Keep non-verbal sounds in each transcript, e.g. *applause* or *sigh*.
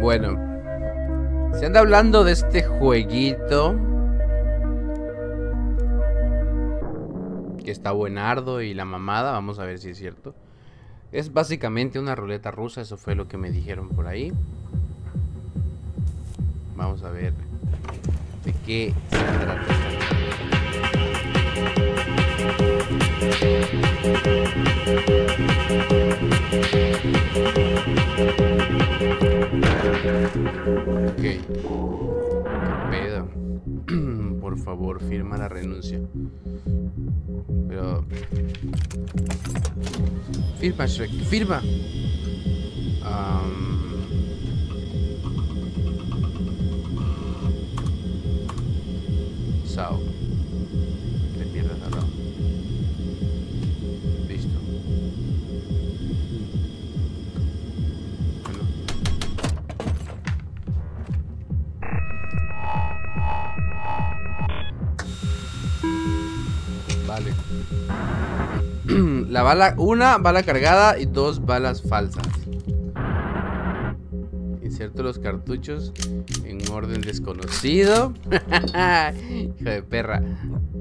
Bueno. Se anda hablando de este jueguito. Que está buenardo y la mamada. Vamos a ver si es cierto. Es básicamente una ruleta rusa. Eso fue lo que me dijeron por ahí. Vamos a ver de qué se trata. Ok. ¿Qué pedo? *clears throat* Por favor, firma la renuncia. Pero... Firma, Shrek, firma. Sao. Una bala cargada y dos balas falsas. Inserto los cartuchos en orden desconocido. *laughs* Hijo de perra.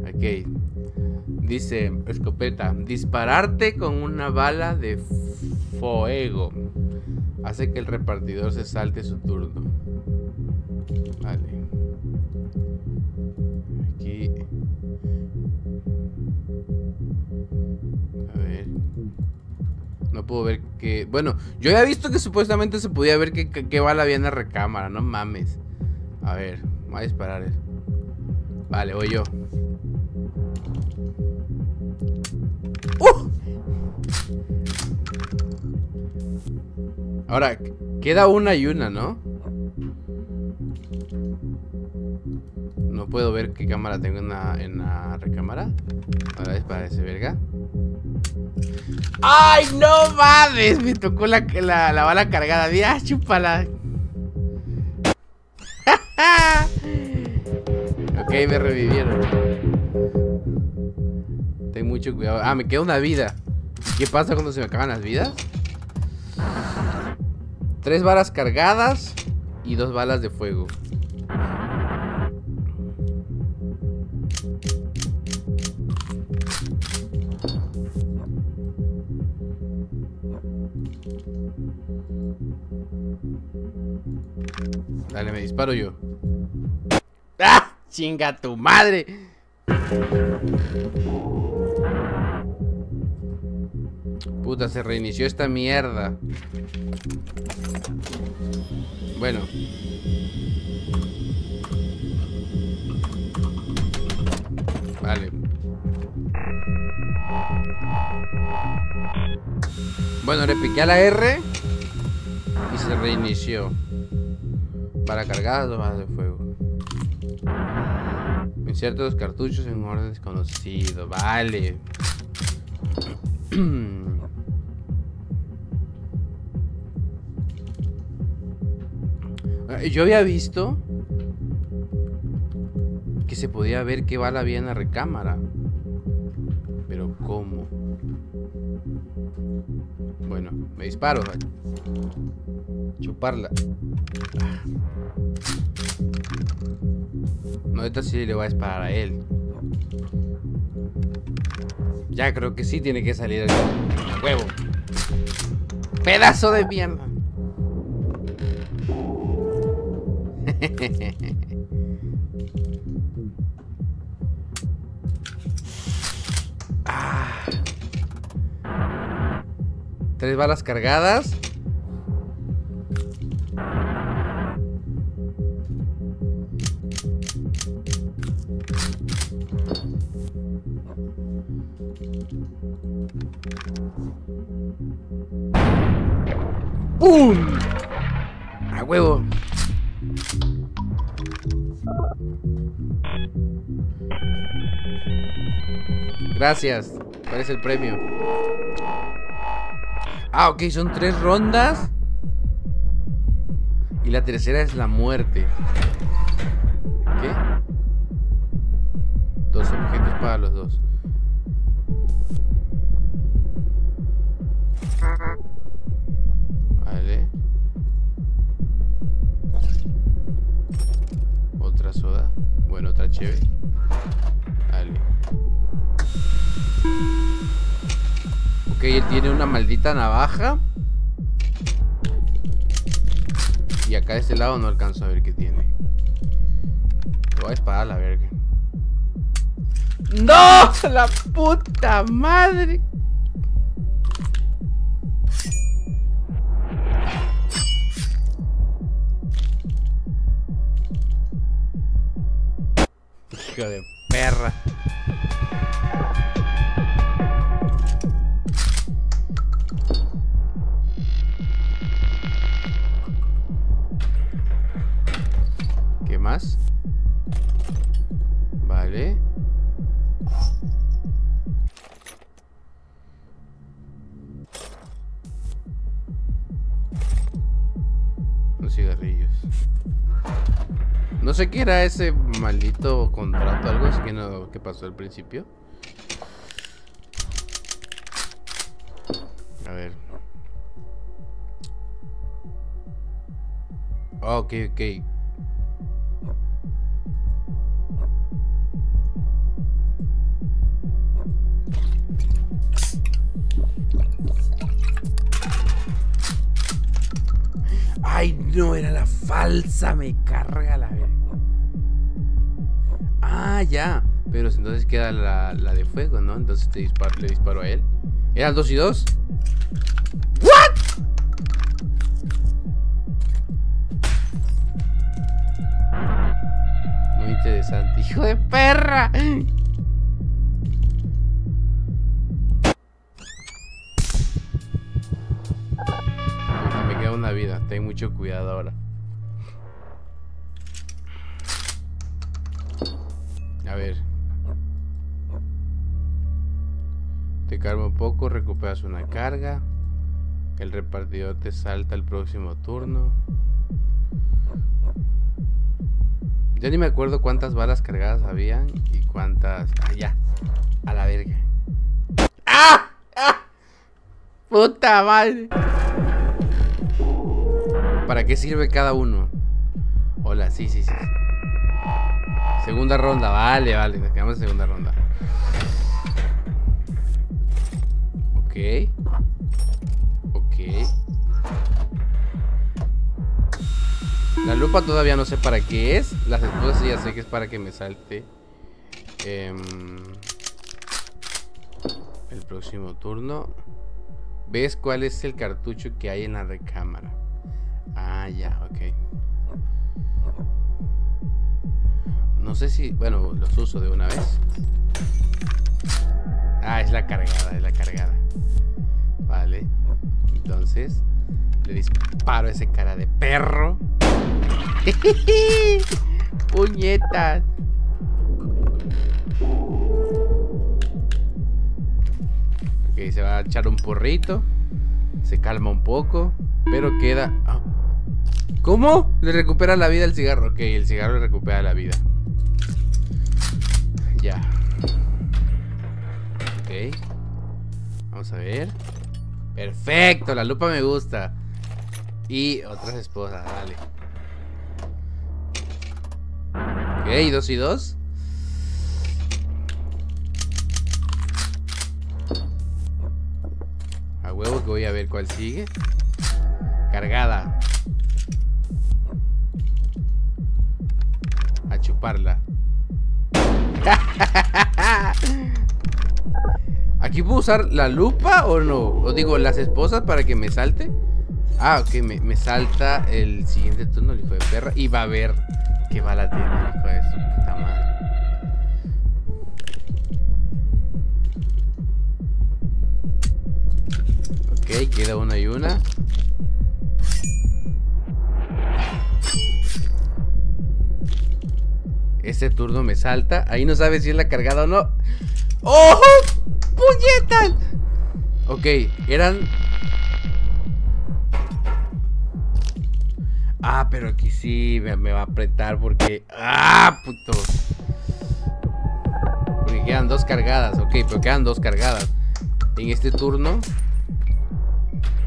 Ok. Dice, escopeta, dispararte con una bala de fuego. Hace que el repartidor se salte su turno. No puedo ver que... Bueno, yo había visto que supuestamente se podía ver que, que, que bala había en la recámara. No mames. A ver, voy a disparar. Vale, voy yo. ¡Uh! Ahora, queda una y una, ¿no? No puedo ver qué cámara tengo en la, en la recámara. Ahora es para ese verga. ¡Ay, no mames! Me tocó la, la, la bala cargada. Mira, chúpala. *laughs* ok, me revivieron. Ten mucho cuidado. Ah, me queda una vida. ¿Qué pasa cuando se me acaban las vidas? Tres balas cargadas y dos balas de fuego. Dale, me disparo yo. ¡Ah! ¡Chinga tu madre! Puta, se reinició esta mierda. Bueno. Vale. Bueno, le piqué a la R y se reinició. Para cargar dos balas de fuego. Inserto los cartuchos en un orden desconocido. Vale. *clears throat* Yo había visto que se podía ver qué bala había en la recámara. Pero ¿cómo? Bueno, me disparo. Chuparla. No, esta sí le voy a disparar a él. Ya creo que sí tiene que salir el huevo. Pedazo de mierda. *laughs* Ah. Tres balas cargadas. ¡Pum! A huevo. Gracias. ¿Cuál es el premio? Ah, ok, son tres rondas. Y la tercera es la muerte. ¿Qué? Dos objetos para los dos. Ok, él tiene una maldita navaja. Y acá de este lado no alcanzo a ver qué tiene. Lo voy a disparar a la verga. ¡No! *laughs* ¡La puta madre! Hijo de perra. ¿Qué más? Vale. Los cigarrillos. No sé qué era ese maldito contrato, algo así que no que pasó al principio. A ver. Ok, ok. Ay, no, era la falsa, me carga la. Ah, ya. Pero entonces queda la, la de fuego, ¿no? Entonces te disparo, le disparo a él. ¿Eran dos y dos? ¿What? Muy interesante. ¡Hijo de perra! Me queda una vida. Ten mucho cuidado ahora. A ver. Te carga un poco, recuperas una carga. El repartidor te salta el próximo turno. Ya ni me acuerdo cuántas balas cargadas habían y cuántas. Ah, ya. A la verga. ¡Ah! ¡Ah! ¡Puta madre! ¿Para qué sirve cada uno? Hola, sí, sí, sí. Segunda ronda, vale, vale. Nos quedamos en segunda ronda. Ok. Ok. La lupa todavía no sé para qué es. Las esposas ya sé que es para que me salte. em, el próximo turno. ¿Ves cuál es el cartucho que hay en la recámara? Ah, ya, ok. No sé si... Bueno, los uso de una vez. Ah, es la cargada, es la cargada. Vale. Entonces, le disparo a ese cara de perro. *laughs* Puñetas. Ok, se va a echar un porrito. Se calma un poco. Pero queda... ah. ¿Cómo? Le recupera la vida el cigarro. Ok, el cigarro le recupera la vida. Ok. Vamos a ver. Perfecto, la lupa me gusta. Y otras esposas, dale. Ok, dos y dos. A huevo que voy a ver cuál sigue. Cargada. A chuparla. *laughs* ¿Aquí puedo usar la lupa o no? O digo, las esposas para que me salte. Ah, ok, me, me salta el siguiente turno, el hijo de perra. Y va a ver qué bala tiene, el hijo de su. Ok, queda una y una. Este turno me salta. Ahí no sabe si es la cargada o no. ¡Oh! ¡Puñetas! Ok, eran... Ah, pero aquí sí me, me va a apretar porque... ¡Ah, puto! Porque quedan dos cargadas. Ok, pero quedan dos cargadas. En este turno...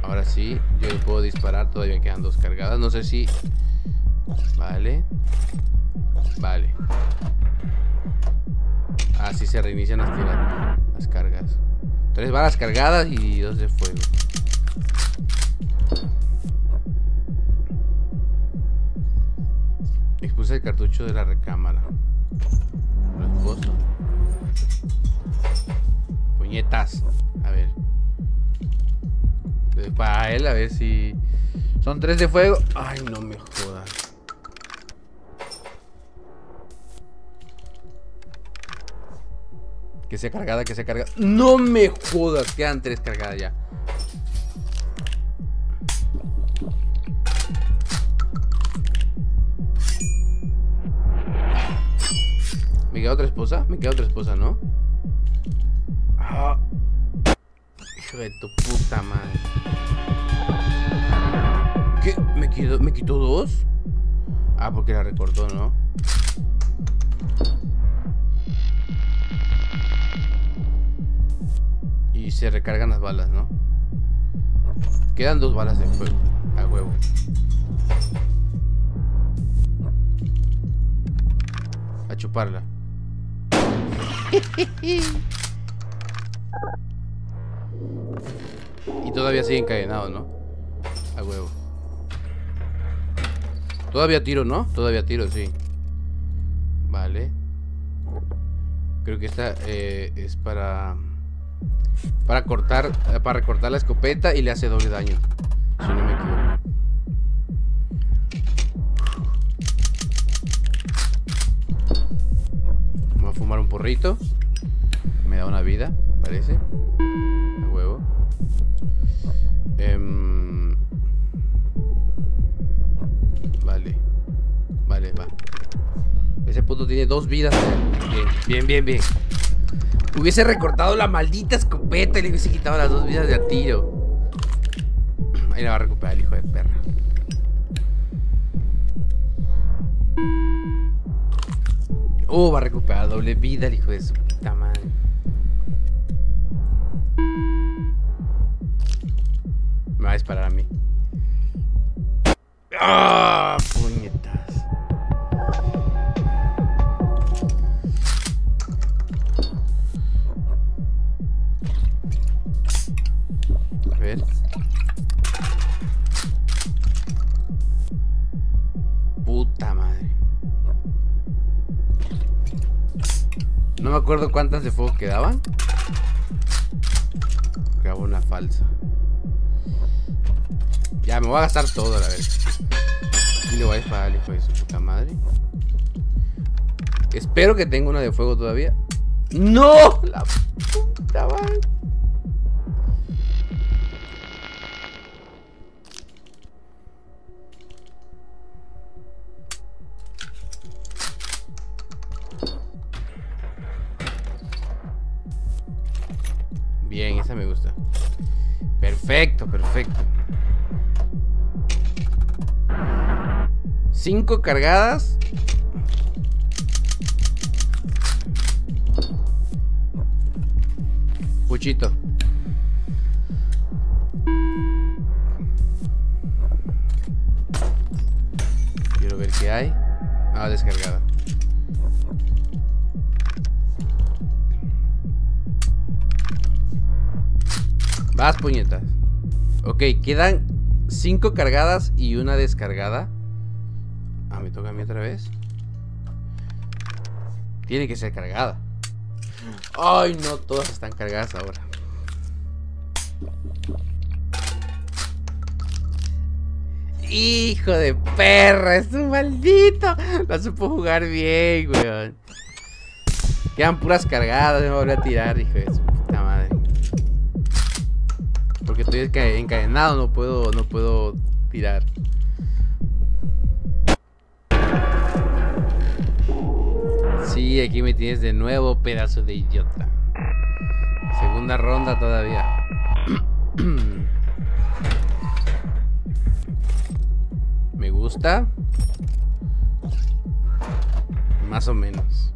Ahora sí, yo puedo disparar. Todavía quedan dos cargadas. No sé si... Vale. Vale. Así se reinician las tiras, las cargas. Tres balas cargadas y dos de fuego. Expulsa el cartucho de la recámara. Lo esposo. Puñetas. A ver. Para él, a ver si. Son tres de fuego. Ay, no me jodas. Que sea cargada, que sea cargada. No me jodas. Quedan tres cargadas ya. ¿Me queda otra esposa? Me queda otra esposa, ¿no? Hijo de tu puta madre. ¿Qué? ¿Me ¿Me quitó dos? Ah, porque la recortó, ¿no? Se recargan las balas, ¿no? Quedan dos balas de fuego. A huevo. A chuparla. *laughs* y todavía sigue encadenado, ¿no? A huevo. Todavía tiro, ¿no? Todavía tiro, sí. Vale. Creo que esta eh, es para... Para cortar... Eh, para recortar la escopeta y le hace doble daño. Si no me equivoco. Vamos a fumar un porrito. Me da una vida, parece. A huevo. Em, vale. Vale, va. Ese puto tiene dos vidas. Bien, bien, bien, bien. Hubiese recortado la maldita escopeta y le hubiese quitado las dos vidas de a tiro. Ahí la va a recuperar el hijo de perra. Oh, va a recuperar doble vida el hijo de su puta madre. Me va a disparar a mí. ¡Ah! Acuerdo cuántas de fuego quedaban. Quedaba una falsa. Ya, me voy a gastar todo, a la vez. Y le voy a disparar al hijo de su puta madre. Espero que tenga una de fuego todavía. ¡No! La puta madre. Perfecto, perfecto. Cinco cargadas. Puchito. Quiero ver qué hay. Ah, descargada. Vas, puñetas. Ok, quedan cinco cargadas y una descargada. Ah, me toca a mí otra vez. Tiene que ser cargada. Ay, no, todas están cargadas ahora. Hijo de perra, es un maldito. La supo jugar bien, weón. Quedan puras cargadas, me voy a tirar, hijo de su. Estoy encadenado, no puedo, no puedo tirar. Sí, aquí me tienes de nuevo, pedazo de idiota. Segunda ronda todavía. *clears throat* me gusta. Más o menos.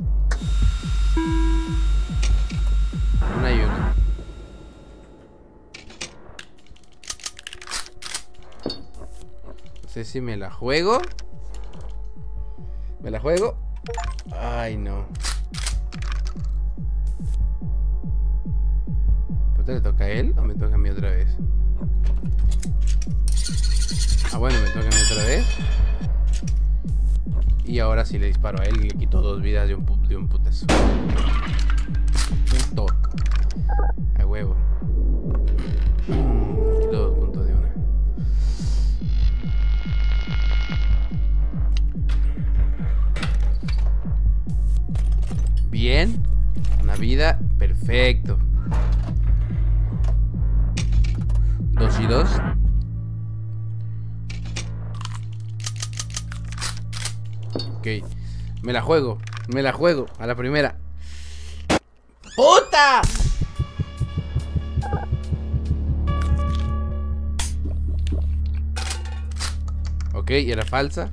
Sé si me la juego. ¿Me la juego? Ay, no. ¿Pues le toca a él o me toca a mí otra vez? Ah, bueno, me toca a mí otra vez. Y ahora sí le disparo a él y le quito dos vidas de un, de un putazo. Perfecto. Dos y dos. Ok. Me la juego. Me la juego. A la primera. ¡Puta! Ok, era falsa.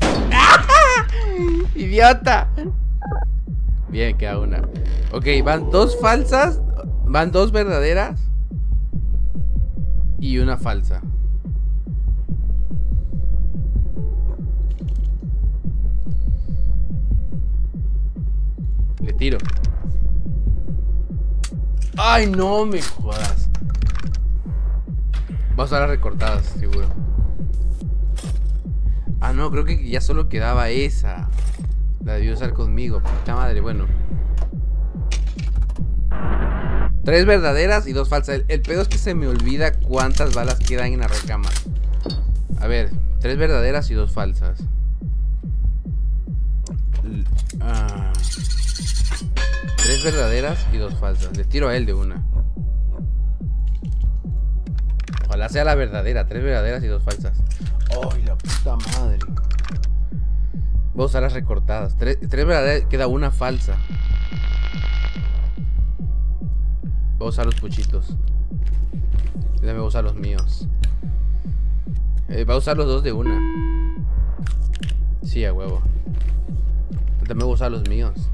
*laughs* ¡Idiota! Bien, queda una. Ok, van dos falsas. Van dos verdaderas. Y una falsa. Le tiro. ¡Ay, no me jodas! Vamos a las recortadas, seguro. Ah, no, creo que ya solo quedaba esa. La debió usar conmigo. Puta madre, bueno. Tres verdaderas y dos falsas. El, pedo es que se me olvida cuántas balas quedan en la recámara. A ver, tres verdaderas y dos falsas. ah. Tres verdaderas y dos falsas. Le tiro a él de una. Ojalá sea la verdadera. Tres verdaderas y dos falsas. ¡Ay, la puta madre! Voy a usar las recortadas. Tres, verdaderas. Queda una falsa. Voy a usar los puchitos. me voy a usar los míos. Eh, va a usar los dos de una. Sí, a huevo. También voy a usar los míos.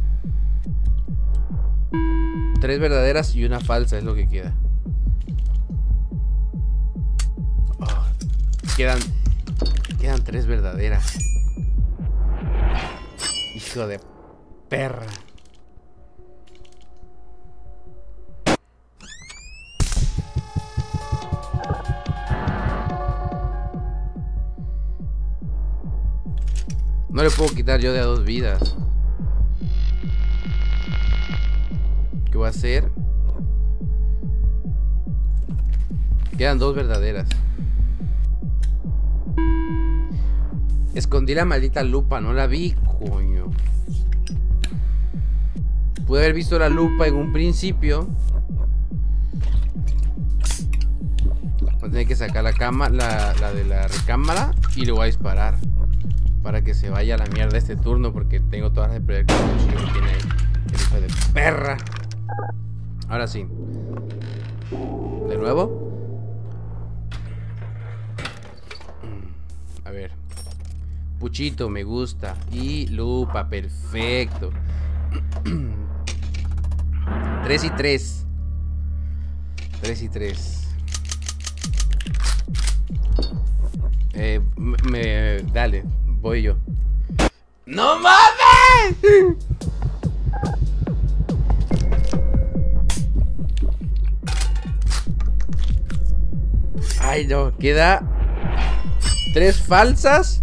Tres verdaderas y una falsa es lo que queda. Ah, quedan. Quedan tres verdaderas. Hijo de perra. No le puedo quitar yo de a dos vidas. ¿Qué voy a hacer? Quedan dos verdaderas. Escondí la maldita lupa, no la vi, coño. Pude haber visto la lupa en un principio. Voy a tener que sacar la cama, la, de la recámara y le voy a disparar. Para que se vaya a la mierda este turno porque tengo todas las de que tiene ahí. El hijo de perra. Ahora sí. De nuevo. A ver. Puchito, me gusta. Y lupa, perfecto. *clears throat* 3 y 3. 3 y 3. Eh, me, dale, voy yo. ¡No mames! *laughs* Ay, no, queda tres falsas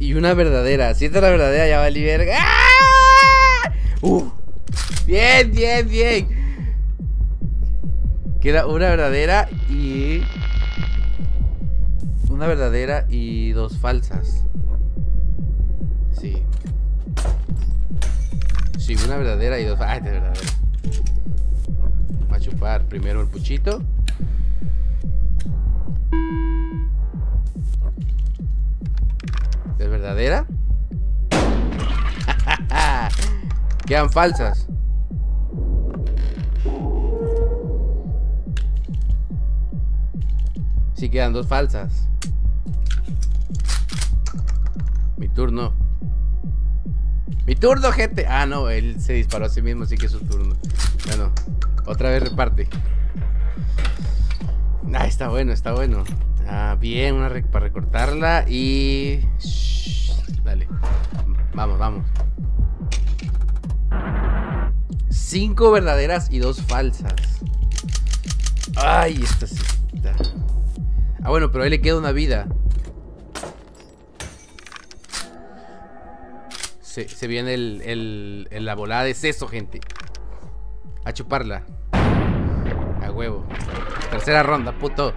y una verdadera. Si esta es la verdadera, ya va a verga. ¡Ah! Bien, bien, bien. Queda una verdadera y. Una verdadera y dos falsas. Sí. Sí, una verdadera y dos. Ay, de verdadera. Va a chupar primero el puchito. ¿Es verdadera? *laughs* Quedan falsas. Sí, quedan dos falsas. Mi turno. Mi turno, gente. Ah, no, él se disparó a sí mismo, así que es su turno. Bueno, otra vez reparte. Ah, está bueno, está bueno. Ah, bien, una para recortarla y... Vamos, vamos. Cinco verdaderas y dos falsas. Ay, esta sí. Ah, bueno, pero ahí le queda una vida. Se, se viene el, el, la volada de seso, gente. A chuparla. A huevo. Tercera ronda, puto.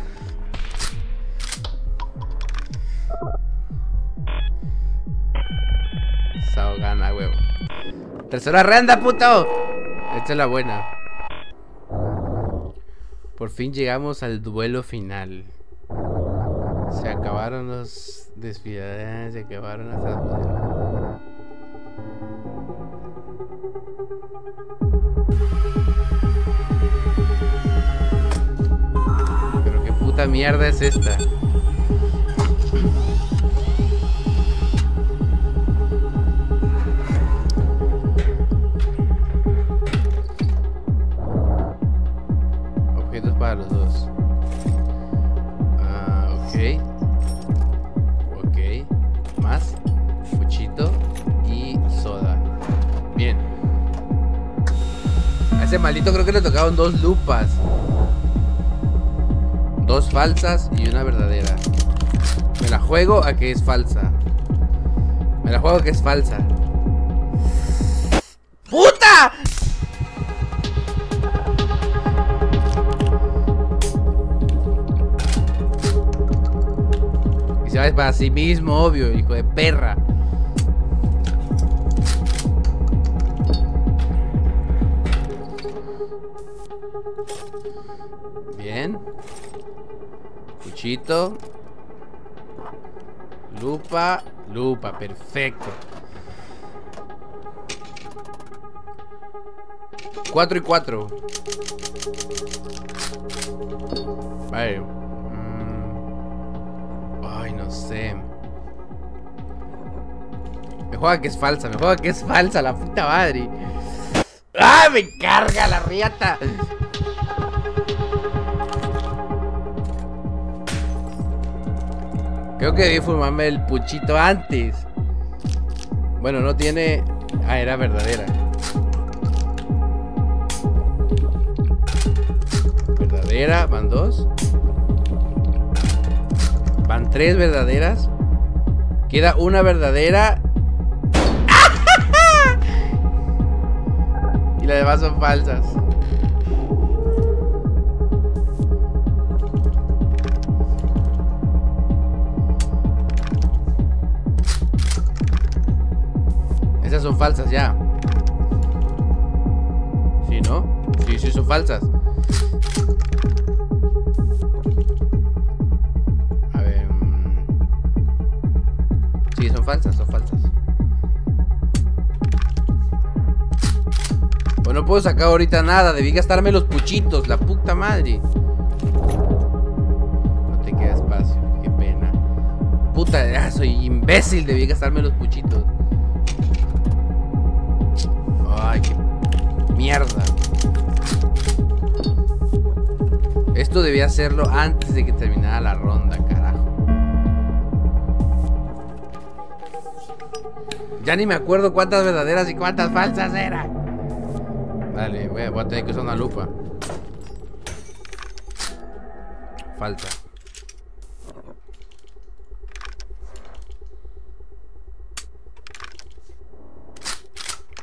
Gana, huevo. Tercera ronda, puto. Esta es la buena. Por fin llegamos al duelo final. Se acabaron los desfiaderos, se acabaron las Pero qué puta mierda es esta. Dos lupas. Dos falsas y una verdadera. Me la juego a que es falsa. Me la juego a que es falsa. ¡Puta! Y se va para sí mismo, obvio, hijo de perra. Bien. Cuchito. Lupa. Lupa, perfecto. 4 y 4. Vale. Mm. Ay, no sé. Me juega que es falsa, me juega que es falsa, la puta madre. ¡Ah! Me carga la riata. Creo que debí fumarme el puchito antes. Bueno, no tiene... Ah, era verdadera. Verdadera, van dos. Van tres verdaderas. Queda una verdadera. *laughs* y las demás son falsas. Son falsas ya. ¿Sí, no? Sí, sí, son falsas. A ver... Mm. Sí, son falsas, son falsas. Pues no puedo sacar ahorita nada. Debí gastarme los puchitos, la puta madre. No te queda espacio, qué pena. Puta, soy imbécil, debí gastarme los puchitos. Esto debía hacerlo antes de que terminara la ronda, carajo. Ya ni me acuerdo cuántas verdaderas y cuántas falsas eran. Vale, voy a, tener que usar una lupa. Falta.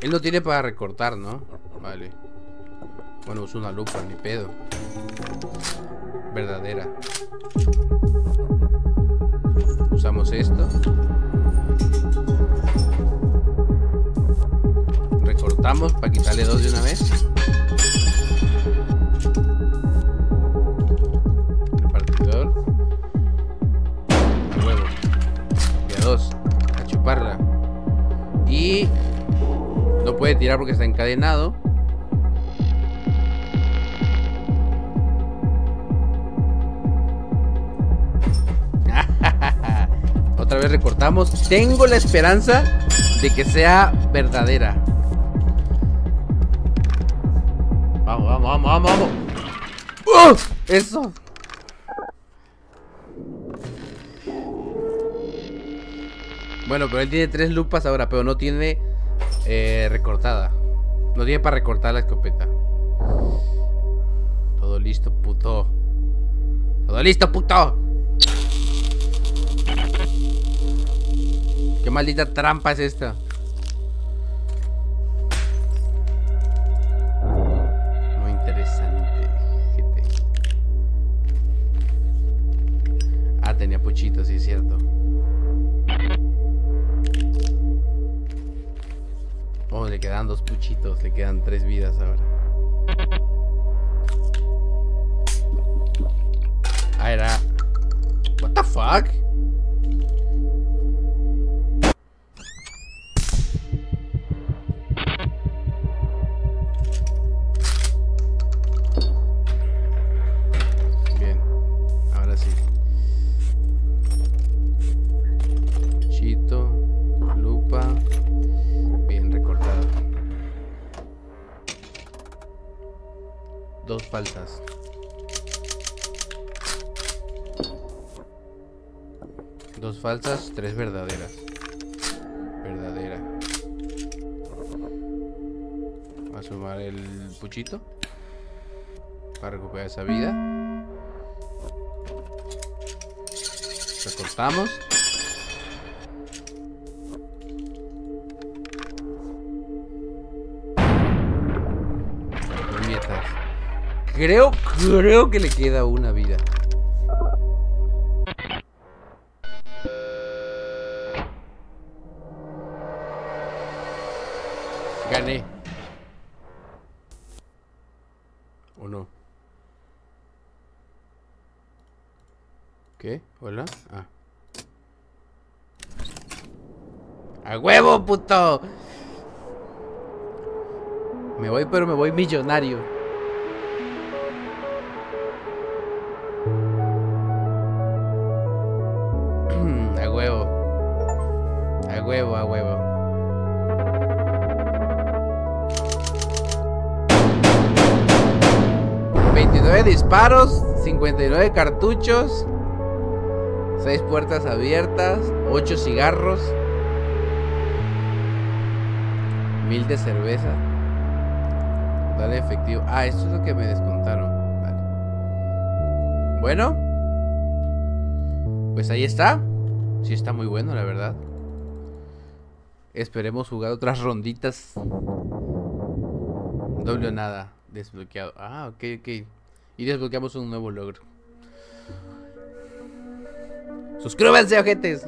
Él no tiene para recortar, ¿no? Vale. Bueno, uso una lupa, ni pedo. Verdadera. Usamos esto. Recortamos para quitarle dos de una vez. Repartidor. Huevo. Y a dos. A chuparla. Y no puede tirar porque está encadenado. otra vez recortamos. Tengo la esperanza de que sea verdadera. Vamos, vamos, vamos, vamos, vamos. ¡Oh! Eso. Bueno, pero él tiene tres lupas ahora, pero no tiene eh, recortada. No tiene para recortar la escopeta. Todo listo, puto. Todo listo, puto. Qué maldita trampa es esta. Muy interesante, gente. Ah, tenía puchito, sí es cierto. Oh, le quedan dos puchitos, le quedan tres vidas ahora. Ah, era... What the fuck? Tres verdaderas. Verdadera. A sumar el puchito. Para recuperar esa vida. Recortamos. Creo, creo que le queda una vida. Puto! Me voy, pero me voy millonario. *clears throat* a huevo. A huevo, a huevo. ...29 disparos... ...59 cartuchos... ...6 puertas abiertas... ...8 cigarros... ...1000 de cerveza... Dale efectivo. Ah, esto es lo que me descontaron. Vale. Bueno. Pues ahí está. Sí está muy bueno, la verdad. Esperemos jugar otras ronditas. Doble o nada. Desbloqueado. Ah, ok, ok. Y desbloqueamos un nuevo logro. Suscríbanse, ojetes.